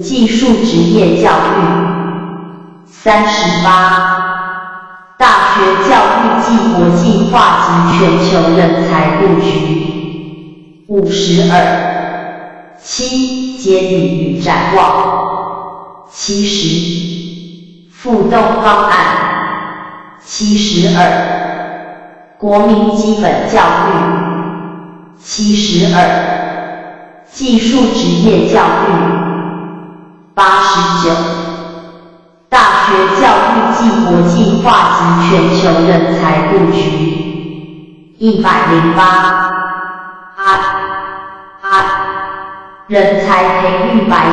技术职业教育。三十八，大学教育暨国际化及全球人才布局。五十二，七，接力与展望。七十，互动方案。七十二，国民基本教育。七十二，技术职业教育。十九，大学教育暨国际化及全球人才布局。一百零八，啊啊，人才培育百。